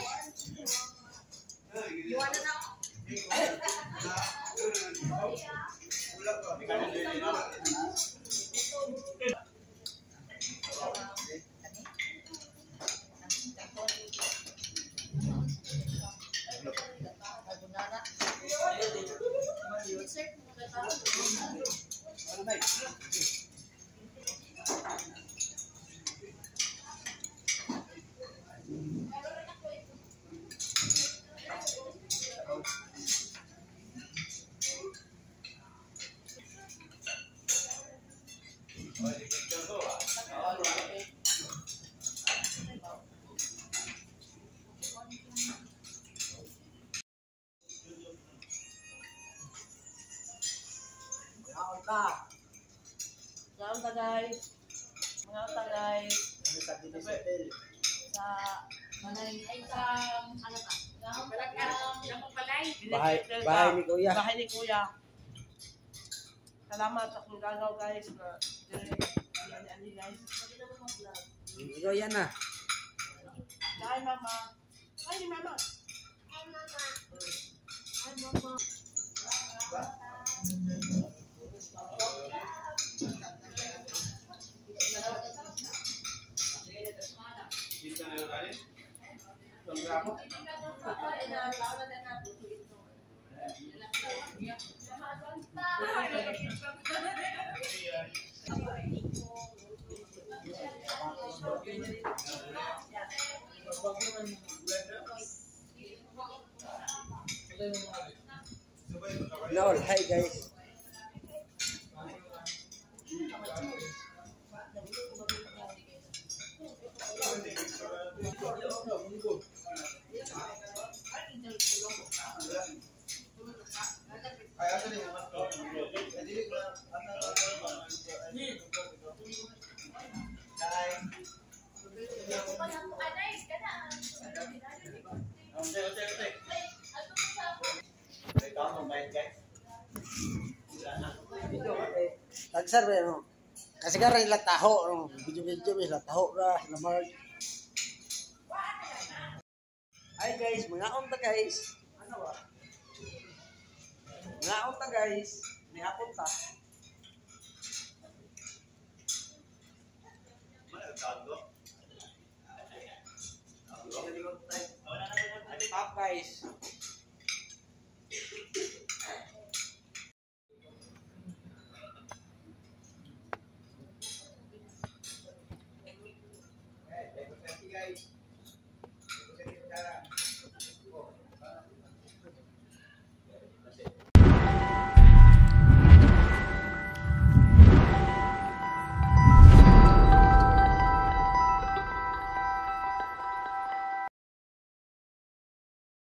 yan, chicken. Mga pap. Pagpain. Iwanan na ako. Mga unta guys. Mga unta guys. Sa manay Ay, sa, ano ka? Bahay, bahay ni Kuya. Bahay ni Kuya. Salamat sa kong gagaw guys na ani guys. Ikaw yan na. Hi mama. Hi ni mama. Hi mama. Lol, hi guys. Tagsar ba no? Kasi ka rin lataho, no? Video-video, lataho na, lamar. Ay guys, mga ta guys. Ano ba? Mga ta guys. May hapon ta. Up guys.